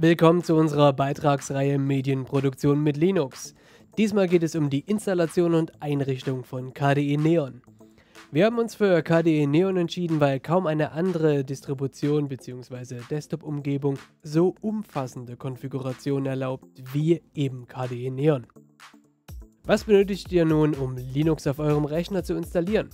Willkommen zu unserer Beitragsreihe Medienproduktion mit Linux. Diesmal geht es um die Installation und Einrichtung von KDE Neon. Wir haben uns für KDE Neon entschieden, weil kaum eine andere Distribution bzw. Desktop-Umgebung so umfassende Konfigurationen erlaubt wie eben KDE Neon. Was benötigt ihr nun, um Linux auf eurem Rechner zu installieren?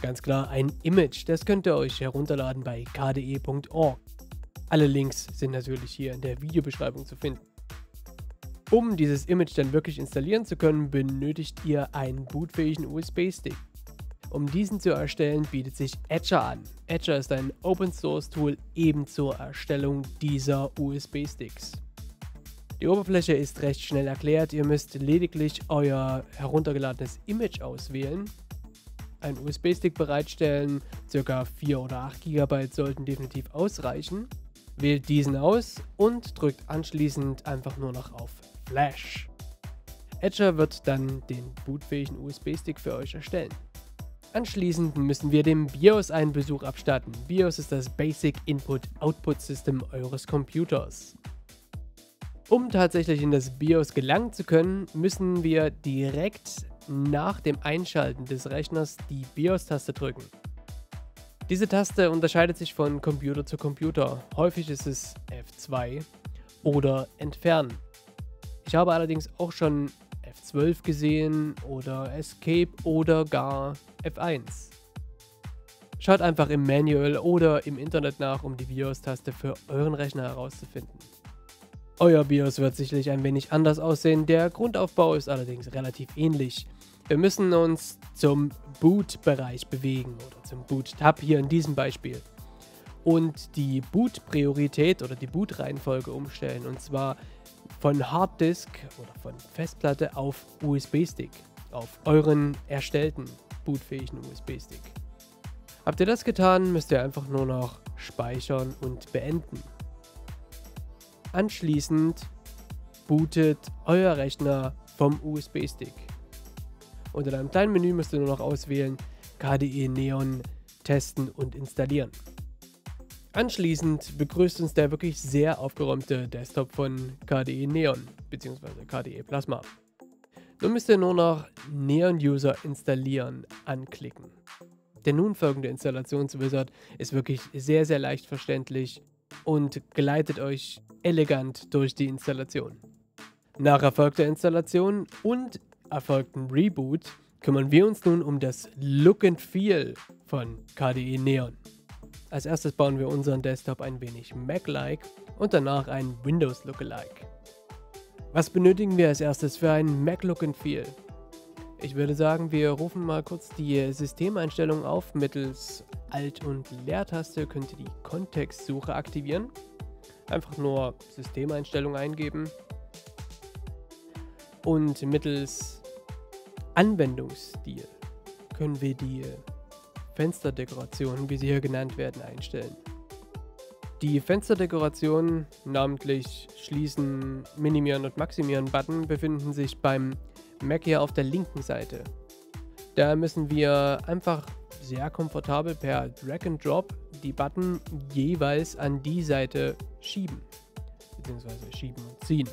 Ganz klar ein Image, das könnt ihr euch herunterladen bei kde.org. Alle Links sind natürlich hier in der Videobeschreibung zu finden. Um dieses Image dann wirklich installieren zu können, benötigt ihr einen bootfähigen USB-Stick. Um diesen zu erstellen, bietet sich Etcher an. Etcher ist ein Open Source Tool eben zur Erstellung dieser USB-Sticks. Die Oberfläche ist recht schnell erklärt, ihr müsst lediglich euer heruntergeladenes Image auswählen, einen USB-Stick bereitstellen, ca. 4 oder 8 GB sollten definitiv ausreichen. Wählt diesen aus und drückt anschließend einfach nur noch auf Flash. Etcher wird dann den bootfähigen USB-Stick für euch erstellen. Anschließend müssen wir dem BIOS einen Besuch abstatten. BIOS ist das Basic Input-Output System eures Computers. Um tatsächlich in das BIOS gelangen zu können, müssen wir direkt nach dem Einschalten des Rechners die BIOS-Taste drücken. Diese Taste unterscheidet sich von Computer zu Computer. Häufig ist es F2 oder Entfernen. Ich habe allerdings auch schon F12 gesehen oder Escape oder gar F1. Schaut einfach im Manual oder im Internet nach, um die BIOS-Taste für euren Rechner herauszufinden. Euer BIOS wird sicherlich ein wenig anders aussehen, der Grundaufbau ist allerdings relativ ähnlich. Wir müssen uns zum Boot-Bereich bewegen oder zum Boot-Tab hier in diesem Beispiel und die Boot-Priorität oder die Boot-Reihenfolge umstellen und zwar von Harddisk oder von Festplatte auf USB-Stick, auf euren erstellten bootfähigen USB-Stick. Habt ihr das getan, müsst ihr einfach nur noch speichern und beenden. Anschließend bootet euer Rechner vom USB-Stick. Unter einem kleinen Menü müsst ihr nur noch auswählen KDE Neon testen und installieren. Anschließend begrüßt uns der wirklich sehr aufgeräumte Desktop von KDE Neon bzw. KDE Plasma. Nun müsst ihr nur noch Neon User installieren anklicken. Der nun folgende Installationswizard ist wirklich sehr sehr leicht verständlich und geleitet euch elegant durch die Installation. Nach erfolgter Installation und erfolgten Reboot kümmern wir uns nun um das Look and Feel von KDE Neon. Als erstes bauen wir unseren Desktop ein wenig Mac-like und danach ein Windows-Lookalike. Was benötigen wir als erstes für ein Mac-Look and Feel? Ich würde sagen, wir rufen mal kurz die Systemeinstellung auf. Mittels Alt- und Leertaste könnt ihr die Kontextsuche aktivieren. Einfach nur Systemeinstellung eingeben. Und mittels Anwendungsstil können wir die Fensterdekorationen, wie sie hier genannt werden, einstellen. Die Fensterdekorationen, namentlich Schließen, Minimieren und Maximieren Button, befinden sich beim Mac hier auf der linken Seite. Da müssen wir einfach sehr komfortabel per Drag and Drop die Button jeweils an die Seite schieben. Beziehungsweise schieben und ziehen.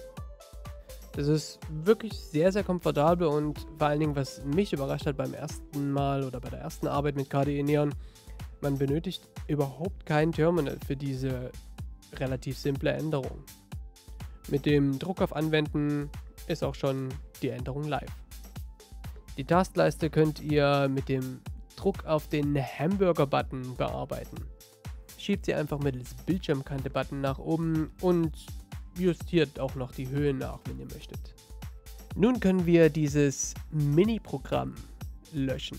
Das ist wirklich sehr, sehr komfortabel und vor allen Dingen, was mich überrascht hat beim ersten Mal oder bei der ersten Arbeit mit KDE Neon, man benötigt überhaupt kein Terminal für diese relativ simple Änderung. Mit dem Druck auf Anwenden ist auch schon die Änderung live. Die Tastleiste könnt ihr mit dem Druck auf den Hamburger-Button bearbeiten. Schiebt sie einfach mittels Bildschirmkante-Button nach oben und justiert auch noch die Höhe nach, wenn ihr möchtet. Nun können wir dieses Mini-Programm löschen.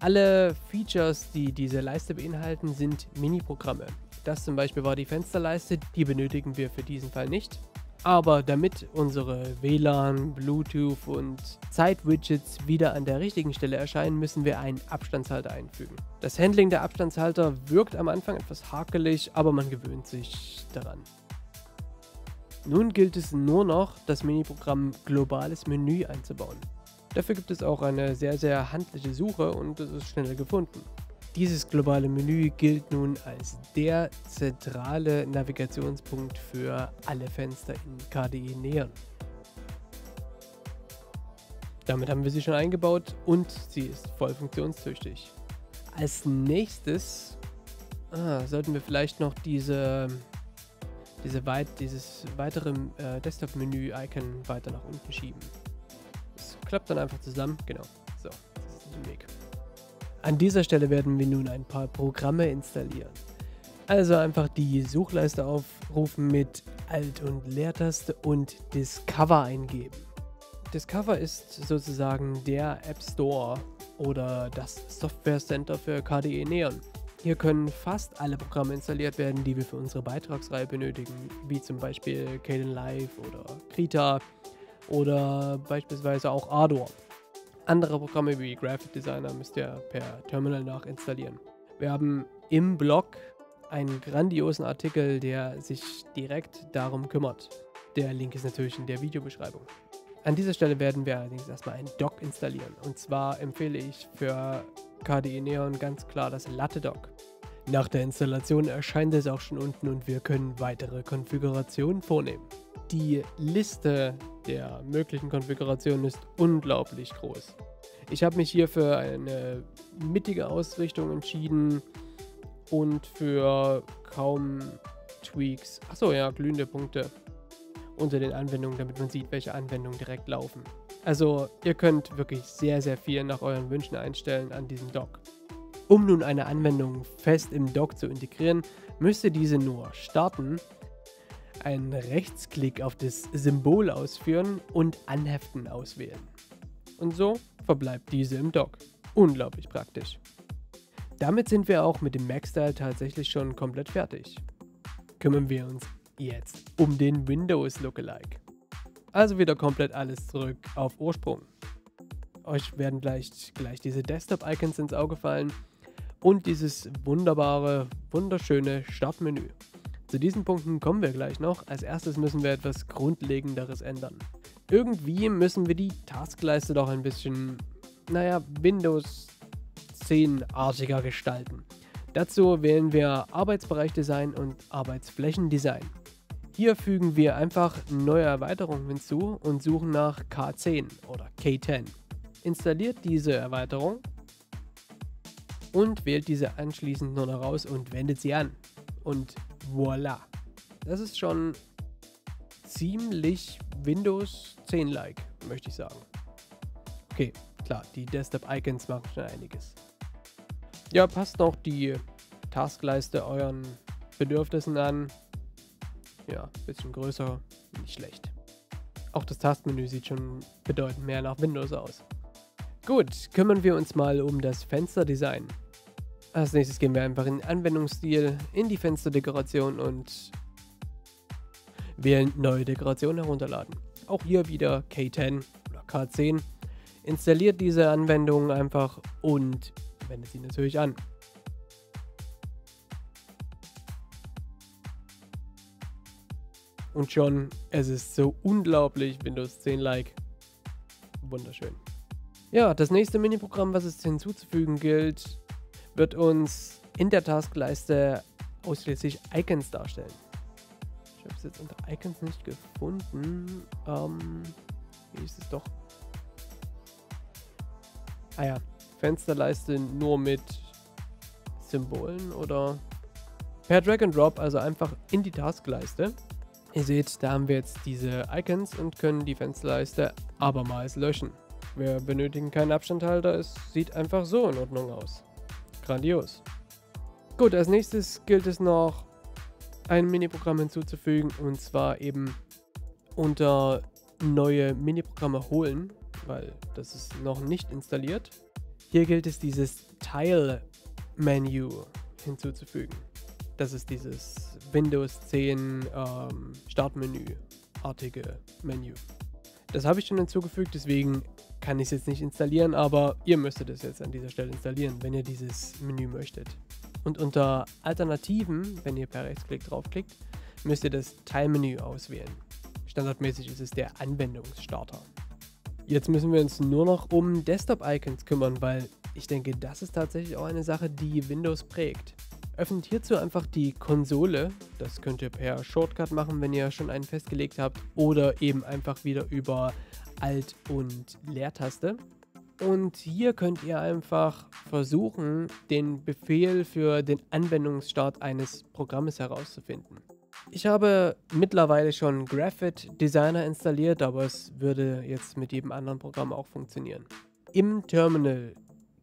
Alle Features, die diese Leiste beinhalten, sind Mini-Programme. Das zum Beispiel war die Fensterleiste, die benötigen wir für diesen Fall nicht. Aber damit unsere WLAN, Bluetooth und Zeit-Widgets wieder an der richtigen Stelle erscheinen, müssen wir einen Abstandshalter einfügen. Das Handling der Abstandshalter wirkt am Anfang etwas hakelig, aber man gewöhnt sich daran. Nun gilt es nur noch, das Mini-Programm globales Menü einzubauen. Dafür gibt es auch eine sehr, sehr handliche Suche und es ist schneller gefunden. Dieses globale Menü gilt nun als der zentrale Navigationspunkt für alle Fenster in KDE Neon. Damit haben wir sie schon eingebaut und sie ist voll funktionstüchtig. Als nächstes ah, sollten wir vielleicht noch diese, diese weit, dieses weitere äh, Desktop-Menü-Icon weiter nach unten schieben. Das klappt dann einfach zusammen. Genau. So, das ist der Weg. An dieser Stelle werden wir nun ein paar Programme installieren. Also einfach die Suchleiste aufrufen mit Alt- und Leertaste und Discover eingeben. Discover ist sozusagen der App Store oder das Software Center für KDE Neon. Hier können fast alle Programme installiert werden, die wir für unsere Beitragsreihe benötigen, wie zum Beispiel Kden Live oder Krita oder beispielsweise auch Ardor. Andere Programme wie Graphic Designer müsst ihr per Terminal nachinstallieren. Wir haben im Blog einen grandiosen Artikel, der sich direkt darum kümmert. Der Link ist natürlich in der Videobeschreibung. An dieser Stelle werden wir allerdings erstmal ein Dock installieren. Und zwar empfehle ich für KDE Neon ganz klar das Latte Dock. Nach der Installation erscheint es auch schon unten und wir können weitere Konfigurationen vornehmen. Die Liste der möglichen Konfigurationen ist unglaublich groß. Ich habe mich hier für eine mittige Ausrichtung entschieden und für kaum Tweaks. Achso, ja, glühende Punkte unter den Anwendungen, damit man sieht, welche Anwendungen direkt laufen. Also ihr könnt wirklich sehr, sehr viel nach euren Wünschen einstellen an diesem Dock. Um nun eine Anwendung fest im Dock zu integrieren, müsst ihr diese nur starten, einen Rechtsklick auf das Symbol ausführen und Anheften auswählen. Und so verbleibt diese im Dock. Unglaublich praktisch. Damit sind wir auch mit dem Macstyle tatsächlich schon komplett fertig. Kümmern wir uns jetzt um den Windows Lookalike. Also wieder komplett alles zurück auf Ursprung. Euch werden gleich, gleich diese Desktop-Icons ins Auge fallen und dieses wunderbare, wunderschöne Startmenü. Zu diesen Punkten kommen wir gleich noch. Als erstes müssen wir etwas Grundlegenderes ändern. Irgendwie müssen wir die Taskleiste doch ein bisschen, naja, Windows 10-artiger gestalten. Dazu wählen wir Arbeitsbereichdesign und Arbeitsflächendesign. Hier fügen wir einfach neue Erweiterungen hinzu und suchen nach K10 oder K10. Installiert diese Erweiterung und wählt diese anschließend nur noch raus und wendet sie an. Und voila. Das ist schon ziemlich Windows 10-like, möchte ich sagen. Okay, klar, die Desktop-Icons machen schon einiges. Ja, passt noch die Taskleiste euren Bedürfnissen an. Ja, bisschen größer, nicht schlecht. Auch das Tastenmenü sieht schon bedeutend mehr nach Windows aus. Gut, kümmern wir uns mal um das Fensterdesign. Als nächstes gehen wir einfach in Anwendungsstil, in die Fensterdekoration und wählen Neue Dekoration herunterladen. Auch hier wieder K10 oder K10. Installiert diese Anwendung einfach und wendet sie natürlich an. Und schon, es ist so unglaublich Windows 10-like. Wunderschön. Ja, das nächste Mini-Programm, was es hinzuzufügen gilt, wird uns in der Taskleiste ausschließlich Icons darstellen. Ich habe es jetzt unter Icons nicht gefunden. Ähm, hier ist es doch. Ah ja, Fensterleiste nur mit Symbolen oder per Drag and Drop, also einfach in die Taskleiste. Ihr seht, da haben wir jetzt diese Icons und können die Fensterleiste abermals löschen. Wir benötigen keinen Abstandhalter, es sieht einfach so in Ordnung aus. Grandios. Gut, als nächstes gilt es noch ein Miniprogramm hinzuzufügen und zwar eben unter neue Miniprogramme holen, weil das ist noch nicht installiert. Hier gilt es dieses Tile-Menü hinzuzufügen. Das ist dieses Windows 10 ähm, Startmenü-artige Menü. Das habe ich schon hinzugefügt, deswegen kann ich es jetzt nicht installieren, aber ihr müsstet es jetzt an dieser Stelle installieren, wenn ihr dieses Menü möchtet. Und unter Alternativen, wenn ihr per Rechtsklick draufklickt, müsst ihr das Teilmenü auswählen. Standardmäßig ist es der Anwendungsstarter. Jetzt müssen wir uns nur noch um Desktop-Icons kümmern, weil ich denke, das ist tatsächlich auch eine Sache, die Windows prägt. Öffnet hierzu einfach die Konsole. Das könnt ihr per Shortcut machen, wenn ihr schon einen festgelegt habt. Oder eben einfach wieder über Alt und Leertaste. Und hier könnt ihr einfach versuchen, den Befehl für den Anwendungsstart eines Programmes herauszufinden. Ich habe mittlerweile schon Graphit Designer installiert, aber es würde jetzt mit jedem anderen Programm auch funktionieren. Im Terminal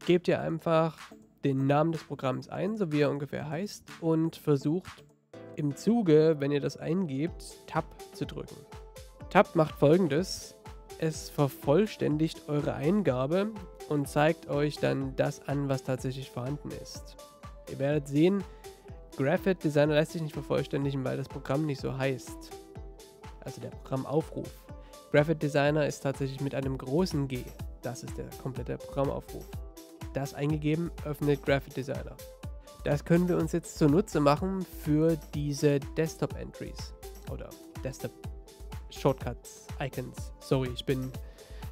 gebt ihr einfach den Namen des Programms ein, so wie er ungefähr heißt, und versucht im Zuge, wenn ihr das eingebt, Tab zu drücken. Tab macht folgendes. Es vervollständigt eure Eingabe und zeigt euch dann das an, was tatsächlich vorhanden ist. Ihr werdet sehen, Graphit Designer lässt sich nicht vervollständigen, weil das Programm nicht so heißt. Also der Programmaufruf. Graphit Designer ist tatsächlich mit einem großen G. Das ist der komplette Programmaufruf. Das eingegeben öffnet Graphit Designer. Das können wir uns jetzt zunutze machen für diese Desktop Entries oder Desktop Shortcuts, Icons. Sorry, ich bin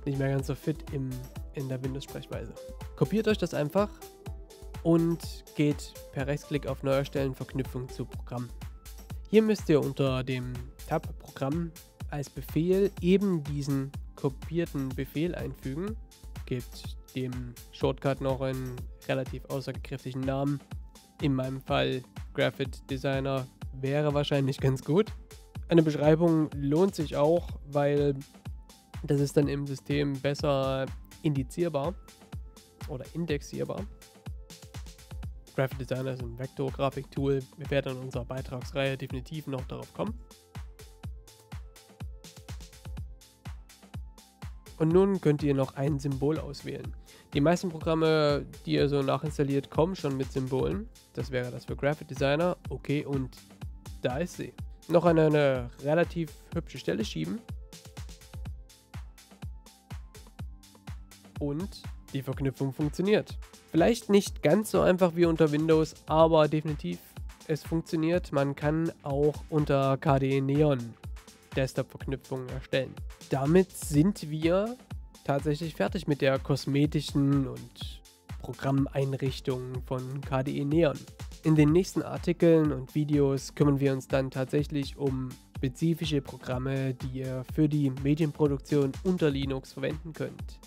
nicht mehr ganz so fit im, in der Windows-Sprechweise. Kopiert euch das einfach und geht per Rechtsklick auf Neu erstellen Verknüpfung zu Programm. Hier müsst ihr unter dem Tab Programm als Befehl eben diesen kopierten Befehl einfügen. Gebt dem Shortcut noch einen relativ aussagekräftigen Namen. In meinem Fall Graphit Designer wäre wahrscheinlich ganz gut. Eine Beschreibung lohnt sich auch, weil das ist dann im System besser indizierbar oder indexierbar. Graphic Designer ist ein Vektorgrafik-Tool. Wir werden in unserer Beitragsreihe definitiv noch darauf kommen. Und nun könnt ihr noch ein Symbol auswählen. Die meisten Programme, die ihr so nachinstalliert, kommen schon mit Symbolen. Das wäre das für Graphic Designer. Okay, und da ist sie. Noch an eine relativ hübsche Stelle schieben. Und die Verknüpfung funktioniert. Vielleicht nicht ganz so einfach wie unter Windows, aber definitiv es funktioniert. Man kann auch unter KDE Neon Desktop-Verknüpfungen erstellen. Damit sind wir tatsächlich fertig mit der kosmetischen und Programmeinrichtung von KDE Neon. In den nächsten Artikeln und Videos kümmern wir uns dann tatsächlich um spezifische Programme, die ihr für die Medienproduktion unter Linux verwenden könnt.